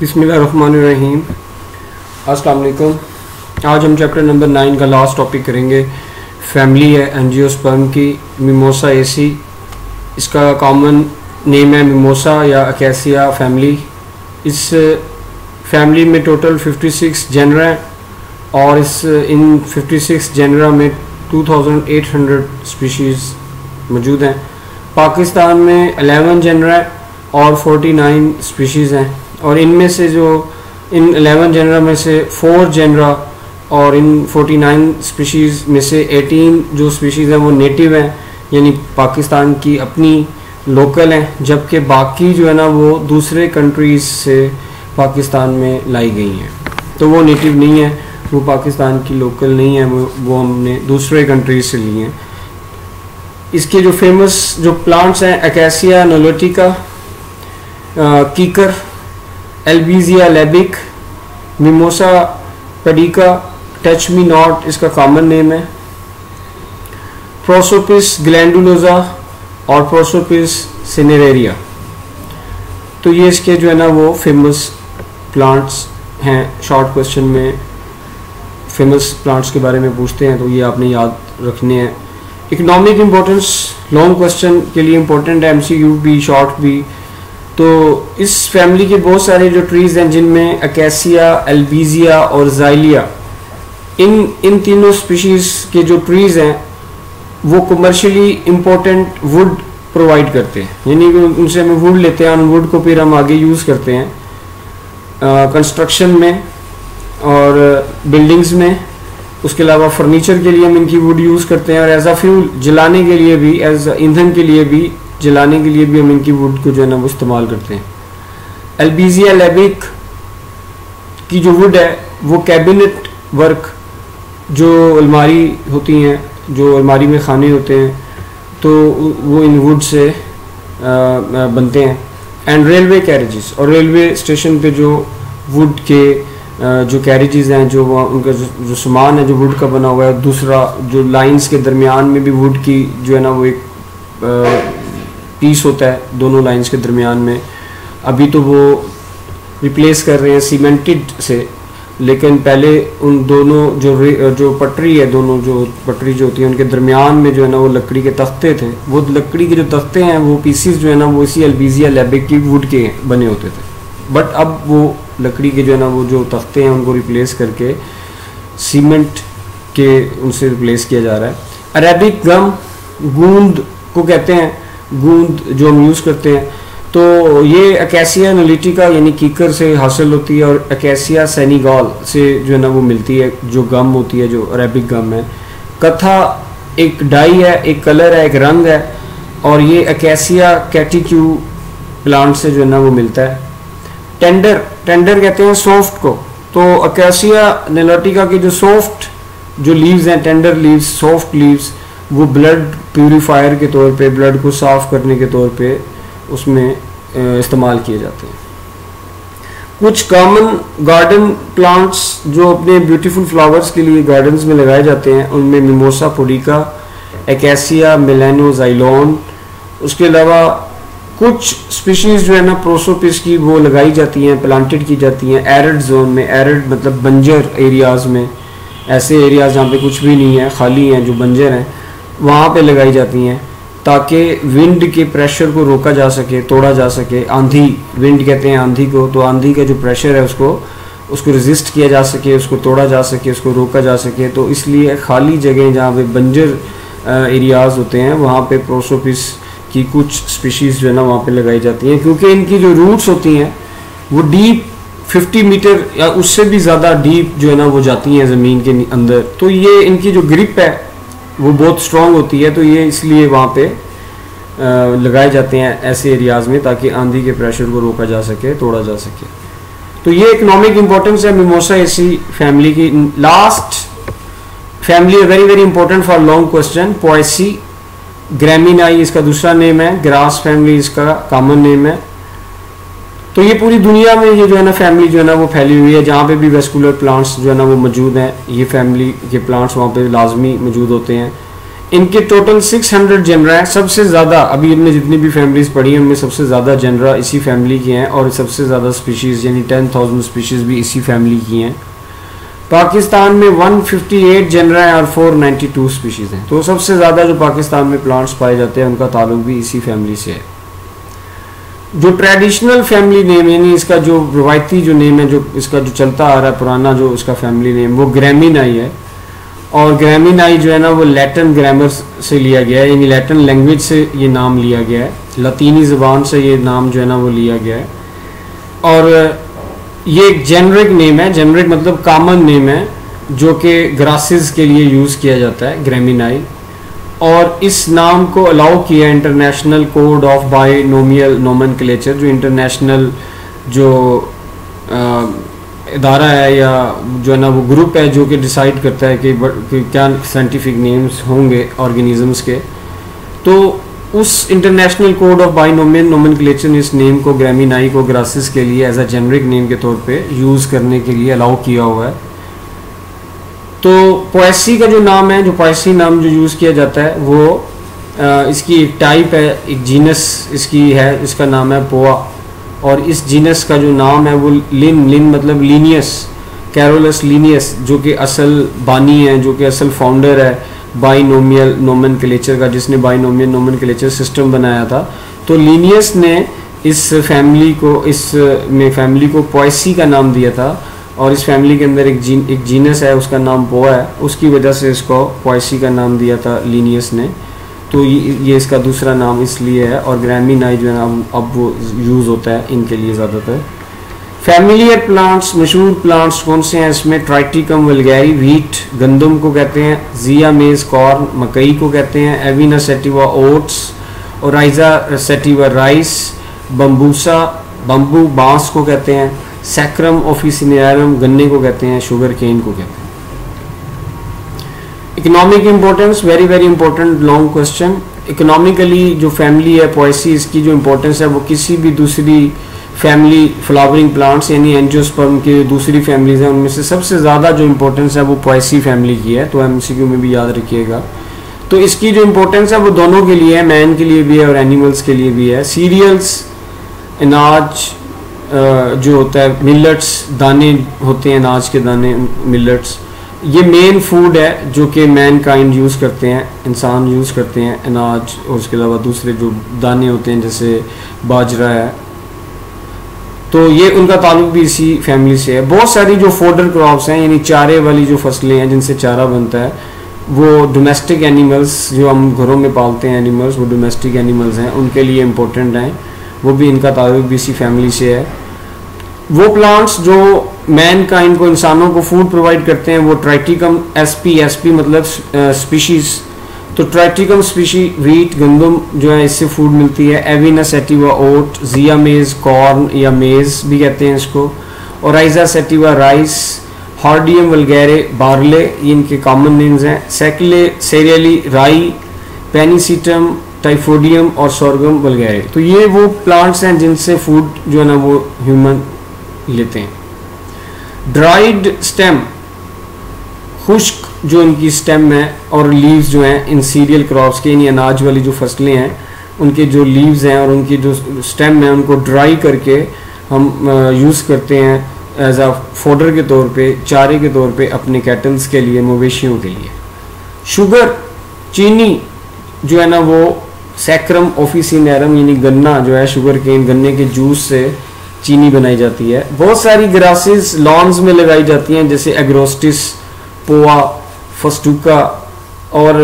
बिसमीम अस्सलाम आज हम चैप्टर नंबर नाइन का लास्ट टॉपिक करेंगे। फैमिली है एनजियोस्पर्म की मिमोसा एसी इसका कॉमन नेम है मिमोसा या अकेसिया फैमिली इस फैमिली में टोटल 56 जनरा हैं और इस, इन 56 जनरा में 2800 स्पीशीज़ मौजूद हैं। पाकिस्तान में 11 जनरा और 49 स्पीशीज़ हैं। और इनमें से जो, इन 11 जनरा में से फोर जनरा और इन 49 स्पीशीज़ में से 18 जो स्पीशीज़ हैं वो नेटिव हैं, यानी पाकिस्तान की अपनी लोकल हैं, जबकि बाकी जो है ना वो दूसरे कंट्रीज़ से पाकिस्तान में लाई गई हैं। तो वो नेटिव नहीं है, वो पाकिस्तान की लोकल नहीं है, वो वो हमने दूसरे कंट्रीज़ से लिए हैं। इसके जो फ़ेमस जो प्लांट्स हैं एकेसिया नोलोटिका कीकर albizia lebbeck mimosa pudica touch me not इसका कॉमन नेम है। प्रोसोपिस ग्लैंडुलोजा और प्रोसोपिस सिनेरेरिया तो ये इसके जो है ना वो फ़ेमस प्लांट्स हैं। शॉर्ट क्वेश्चन में फ़ेमस प्लांट्स के बारे में पूछते हैं तो ये आपने याद रखने हैं। इकोनॉमिक इम्पोर्टेंस लॉन्ग क्वेश्चन के लिए इम्पोर्टेंट है। एम सी यू भी शॉर्ट भी। तो इस फैमिली के बहुत सारे जो ट्रीज हैं, जिनमें अकेसिया एल्बीजिया और जाइलिया इन इन तीनों स्पीशीज के जो ट्रीज हैं, वो कमर्शियली इम्पोर्टेंट वुड प्रोवाइड करते हैं। यानी कि उनसे हम वुड लेते हैं, उन वुड को फिर हम आगे यूज़ करते हैं। कंस्ट्रक्शन में और बिल्डिंग्स में, उसके अलावा फर्नीचर के लिए हम इनकी वुड यूज़ करते हैं। और एज आ फ्यूल जलाने के लिए भी एज ईंधन के लिए भी जलाने के लिए भी हम इनकी वुड को जो है ना वो इस्तेमाल करते हैं। एल्बीजिया लेबिक की जो वुड है वो कैबिनेट वर्क जो अलमारी होती हैं जो अलमारी में खाने होते हैं तो वो इन वुड से आ, बनते हैं। एंड रेलवे कैरेजेस और रेलवे स्टेशन पे जो वुड के जो कैरेजेस हैं जो उनका जो, जो सामान है जो वुड का बना हुआ है दूसरा जो लाइंस के दरमियान में भी वुड की जो है ना वो एक पीस होता है दोनों लाइंस के दरमियान में। अभी तो वो रिप्लेस कर रहे हैं सीमेंटेड से, लेकिन पहले उन दोनों जो जो पटरी है, दोनों जो पटरी जो होती है, उनके दरमियान में जो है ना वो लकड़ी के तख्ते थे। वो लकड़ी के जो तख्ते हैं, वो पीसीस जो है ना वो इसी एल्बीजिया लेबिक की वुड के बने होते थे। बट अब वो लकड़ी के जो है ना वो जो तख्ते हैं, उनको रिप्लेस करके सीमेंट के उनसे रिप्लेस किया जा रहा है। अरेबिक गम गूंद को कहते हैं। गूंद जो हम यूज़ करते हैं। तो ये अकेसिया नलिटिका यानी कीकर से हासिल होती है और अकेसिया सैनीगॉल से जो है ना वो मिलती है, जो गम होती है, जो अरेबिक गम है। कथा एक डाई है, एक कलर है, एक रंग है और ये अकेसिया कैटिक्यू प्लांट से जो है ना वो मिलता है। टेंडर टेंडर कहते हैं सॉफ्ट को। तो अकेसिया नेलोटिका के जो सॉफ्ट जो लीव्स हैं टेंडर लीव्स सॉफ्ट लीव्स वो ब्लड प्यूरीफायर के तौर पे ब्लड को साफ़ करने के तौर पे उसमें इस्तेमाल किए जाते हैं। कुछ कॉमन गार्डन प्लांट्स जो अपने ब्यूटीफुल फ्लावर्स के लिए गार्डन्स में लगाए जाते हैं, उनमें मिमोसा पोडिका एकेसिया मिलेनोजाइलोन उसके अलावा कुछ स्पीशीज़ जो है ना प्रोसोपिस की वो लगाई जाती हैं प्लांटेड की जाती हैं एरड जोन में एरड मतलब बंजर एरियाज़ में, ऐसे एरियाज़ जहाँ पे कुछ भी नहीं है, खाली हैं, जो बंजर हैं वहाँ पे लगाई जाती हैं ताकि विंड के प्रेशर को रोका जा सके, तोड़ा जा सके। आंधी विंड कहते हैं आंधी को तो आंधी का जो प्रेशर है उसको उसको रेजिस्ट किया जा सके, उसको तोड़ा जा सके, उसको रोका जा सके। तो इसलिए खाली जगह जहाँ पे बंजर एरियाज़ होते हैं, वहाँ पे प्रोसोपिस की कुछ स्पीशीज़ जो है ना वहाँ पे लगाई जाती हैं। क्योंकि इनकी जो रूट्स होती हैं, वो डीप 50 मीटर या उससे भी ज़्यादा डीप जो है ना वो जाती हैं ज़मीन के अंदर। तो ये इनकी जो ग्रिप है वो बहुत स्ट्रॉन्ग होती है तो ये इसलिए वहाँ पे लगाए जाते हैं ऐसे एरियाज़ में ताकि आंधी के प्रेशर को रोका जा सके, तोड़ा जा सके। तो ये इकोनॉमिक इम्पोर्टेंस है मिमोसा एसी फैमिली की last family very very important for long question Poaceae Gramineae इसका दूसरा नेम है ग्रास फैमिली इसका कॉमन नेम है। तो ये पूरी दुनिया में ये जो है ना फैमिली जो है ना वो फैली हुई है जहाँ पे भी वेस्कुलर प्लांट्स जो है ना वो मौजूद हैं ये फैमिली के प्लांट्स वहाँ पे लाजमी मौजूद होते हैं। इनके टोटल 600 जनरा है सबसे ज़्यादा अभी इनमें जितनी भी फैमिलीज़ पढ़ी हैं उनमें सबसे ज़्यादा जनरा इसी फैमिली की हैं और सबसे ज़्यादा स्पीशीज़ यानी 10,000 स्पीशीज़ भी इसी फैमिली की हैं। पाकिस्तान में 158 जनरा है और 492 स्पीशीज़ हैं। तो सबसे ज़्यादा जो पाकिस्तान में प्लांट्स पाए जाते हैं उनका ताल्लुक भी इसी फैमिली से है। जो ट्रेडिशनल फैमिली नेम यानी इसका जो रवायती जो नेम है, जो इसका जो चलता आ रहा है, पुराना जो इसका फैमिली नेम वो ग्रामीन आई है। और ग्रामीन आई जो है ना, वो लैटिन ग्रामर से लिया गया है, यानी लैटिन लैंग्वेज से ये नाम लिया गया है। लतीनी ज़बान से ये नाम जो है ना, वो लिया गया है। और ये एक जेनरिक नेम है जेनरिक मतलब कॉमन नेम है, जो कि ग्रासेस के लिए यूज़ किया जाता है ग्रेमिनाई और इस नाम को अलाउ किया international code of binomial nomen जो इंटरनेशनल जो इदारा है या जो है ना वो ग्रुप है जो कि डिसाइड करता है कि, कि क्या साइंटिफिक नेम्स होंगे ऑर्गेनिजम्स के। तो उस international code of binomial nomen ने इस नेम को ग्रामीनाई को ग्रासिस के लिए एज अ जेनरिक नेम के तौर पे यूज़ करने के लिए अलाउ किया हुआ है। तो पोएसी का जो नाम है जो पोएसी नाम जो यूज़ किया जाता है वो आ, इसकी एक टाइप है एक जीनस इसकी है इसका नाम है पोआ और इस जीनस का जो नाम है वो लिन लिन मतलब लीनियस कैरोलस लीनियस जो कि असल बानी है जो कि असल फाउंडर है बाइनोमियल नोमन का जिसने बाइनोमियल नोमन सिस्टम बनाया था। तो लीनियस ने इस फैमिली को इस में फैमिली को पॉइसी का नाम दिया था। और इस फैमिली के अंदर एक जीन, एक जीनस है, उसका नाम पोआ है। उसकी वजह से इसको पॉइसी का नाम दिया था लीनियस ने। तो ये इसका दूसरा नाम इसलिए है और ग्रामी नाई जो है ना अब वो यूज़ होता है इनके लिए ज़्यादातर। फैमिलियर प्लांट्स, मशहूर प्लांट्स कौन से हैं? इसमें ट्राइटिकम वलगैरी, व्हीट, गंदम को कहते हैं, जिया मेज, कॉर्न, मकई को कहते हैं, एविना सेटिवा, ओट्स और oryza sativa rice, bambusa, bamboo बाँस को कहते हैं। सैक्रम ऑफिसिनियरम गन्ने को कहते हैं शुगर केन को कहते हैं economic importance very very important long question economically जो फैमिली है पॉइसी इसकी जो इम्पोर्टेंस है, वो किसी भी दूसरी फैमिली फ्लावरिंग प्लांट्स यानी एंजियोस्पर्म की दूसरी फैमिलीज़ हैं, उनमें से सबसे ज़्यादा जो इम्पोर्टेंस है, वो पॉइसी फैमिली की है तो एमसीक्यू में भी याद रखिएगा। तो इसकी जो इम्पोर्टेंस है, वो दोनों के लिए है मैन के लिए भी है और एनिमल्स के लिए भी है। सीरियल्स अनाज जो होता है मिलट्स दाने होते हैं, अनाज के दाने मिलट्स ये मेन फ़ूड है, जो कि मैन काइंड यूज़ करते हैं, इंसान यूज़ करते हैं, अनाज, और उसके अलावा दूसरे जो दाने होते हैं, जैसे बाजरा है। तो ये उनका ताल्लुक भी इसी फैमिली से है। बहुत सारी जो फोडर क्रॉप्स हैं, यानी चारे वाली जो फ़सलें हैं, जिनसे चारा बनता है, वो डोमेस्टिक एनिमल्स जो हम घरों में पालते हैं एनिमल्स वो डोमेस्टिक एनिमल्स हैं, उनके लिए इम्पोर्टेंट हैं। वो भी इनका ताल्लुक भी इसी फैमिली से है। वो प्लांट्स जो मैन काइंड को इंसानों को फ़ूड प्रोवाइड करते हैं, वो triticum S P S P मतलब स्पीशीज तो ट्राइटिकम स्पीशी वीट गंदम जो है, इससे फ़ूड मिलती है। एविना सेटिवा ओट जिया मेज कॉर्न या मेज भी कहते हैं इसको। और oryza sativa rice hordeum vulgare barley इनके कॉमन नेम्स हैं। सेकले सेरियली राई पेनीसीटम टाइफोडियम और सोरगम वलगैरे तो ये वो प्लांट्स हैं जिनसे फ़ूड जो है ना, वो ह्यूमन लेते हैं। ड्राइड स्टेम खुश्क जो इनकी स्टेम है और लीव्स जो हैं, इन सीरियल क्रॉप्स के यानी अनाज वाली जो फ़सलें हैं, उनके जो लीव्स हैं और उनकी जो स्टेम है, उनको ड्राई करके हम यूज़ करते हैं एज आ फोडर के तौर पे, चारे के तौर पे अपने कैटल्स के लिए, मवेशियों के लिए। शुगर चीनी जो है ना, वो सैक्रम ऑफिसिनरम यानी गन्ना जो है शुगर केन गन्ने के जूस से चीनी बनाई जाती है। बहुत सारी ग्रासेस लॉन्स में लगाई जाती हैं, जैसे एग्रोस्टिस पोआ फस्टूका और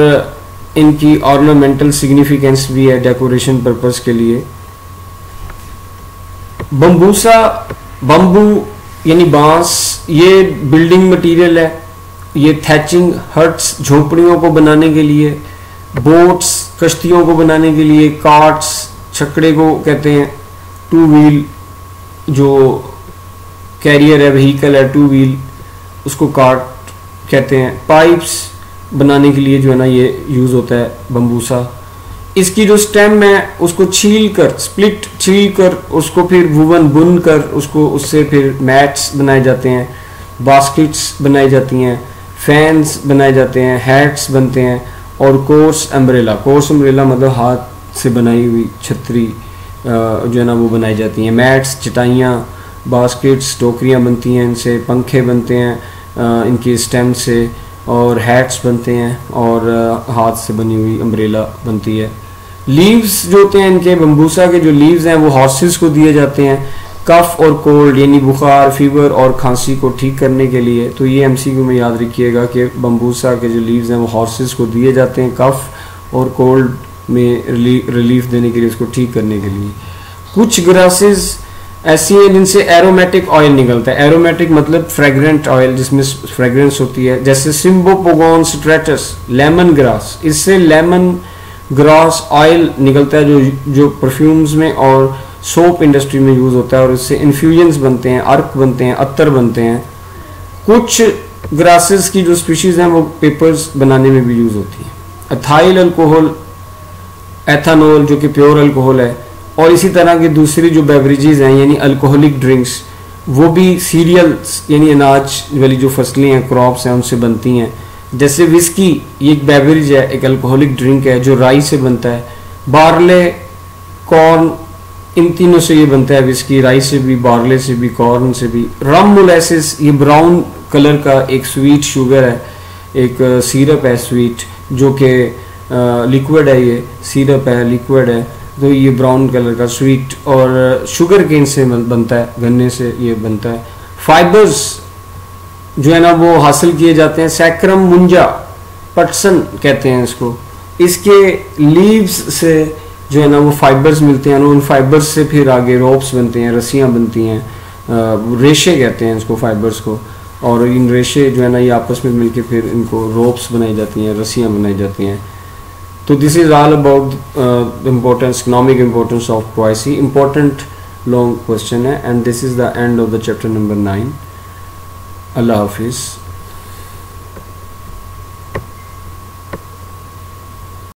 इनकी ऑर्नामेंटल सिग्निफिकेंस भी है डेकोरेशन पर्पस के लिए। बम्बूसा बम्बू यानी बाँस, ये बिल्डिंग मटेरियल है। ये थैचिंग हट्स झोपड़ियों को बनाने के लिए बोट्स कश्तियों को बनाने के लिए कार्ट्स छकड़े को कहते हैं टू व्हील जो कैरियर है व्हीकल है टू व्हील उसको कार्ट कहते हैं। पाइप्स बनाने के लिए जो है ना ये यूज़ होता है बम्बूसा इसकी जो स्टेम है, उसको छील कर स्प्लिट छील कर, उसको फिर वुवन बुन कर, उसको उससे फिर मैट्स बनाए जाते हैं। बास्केट्स बनाई जाती हैं फैंस बनाए जाते हैं हैट्स बनते हैं और कोर्स अम्ब्रेला कोर्स अम्ब्रेला मतलब हाथ से बनाई हुई छतरी। जो है ना, वो बनाई जाती हैं। मैट्स, चटाइयाँ, बास्केट्स, टोकरियाँ बनती हैं इनसे, पंखे बनते हैं इनकी स्टेम से, और हैट्स बनते हैं, और हाथ से बनी हुई अम्ब्रेला बनती है। लीव्स जो होते हैं इनके, बम्बूसा के जो लीव्स हैं, वो हॉर्सेस को दिए जाते हैं। कफ और कोल्ड, यानी बुखार फीवर और खांसी को ठीक करने के लिए। तो ये एमसीक्यू में याद रखिएगा कि बम्बूसा के जो लीव्स हैं, वो हॉर्सेस को दिए जाते हैं कफ और कोल्ड में रिली, रिलीफ देने के लिए उसको ठीक करने के लिए। कुछ ग्रासेस ऐसी हैं जिनसे एरोमेटिक ऑयल निकलता है। एरोमेटिक मतलब फ्रेगरेंट ऑयल जिसमें फ्रेगरेंस होती है। जैसे सिम्बोपोगोन स्ट्रेटस लेमन ग्रास इससे लेमन ग्रास ऑयल निकलता है जो जो परफ्यूम्स में और सोप इंडस्ट्री में यूज़ होता है और इससे इन्फ्यूजन्स बनते हैं अर्क बनते हैं अत्तर बनते हैं। कुछ ग्रासेस की जो स्पीशीज़ हैं वो पेपर्स बनाने में भी यूज़ होती हैं। अथाइल अल्कोहल एथानॉल जो कि प्योर अल्कोहल है, और इसी तरह की दूसरी जो बेवरेजेस हैं, यानी अल्कोहलिक ड्रिंक्स वो भी सीरियल्स यानी अनाज वाली जो फ़सलें हैं क्रॉप्स हैं, उनसे बनती हैं। जैसे विस्की ये एक बेवरेज है, एक अल्कोहलिक ड्रिंक है, जो राई से बनता है। बार्ले कॉर्न इन तीनों से ये बनता है विस्की राई से भी बारले से भी कॉर्न से भी। रम मोलेसिस ये ब्राउन कलर का एक स्वीट शुगर है, एक सीरप है स्वीट जो कि लिक्विड है ये सिरप है लिक्विड है तो ये ब्राउन कलर का स्वीट और शुगर केन से बनता है, गन्ने से ये बनता है। फाइबर्स जो है ना, वो हासिल किए जाते हैं सैक्रम मुंजा पटसन कहते हैं इसको। इसके लीव्स से जो है ना, वो फाइबर्स मिलते हैं उन फाइबर्स से फिर आगे रोप्स बनते हैं, रस्सियाँ बनती हैं। रेशे कहते हैं इसको फाइबर्स को। और इन रेशे जो है ना, ये आपस में मिलके फिर इनको रोप्स बनाई जाती हैं, रस्सियाँ बनाई जाती हैं। So this is all about uh, importance, economic importance of Poissy. Important long question and this is the end of the chapter number 9. Allah Hafiz.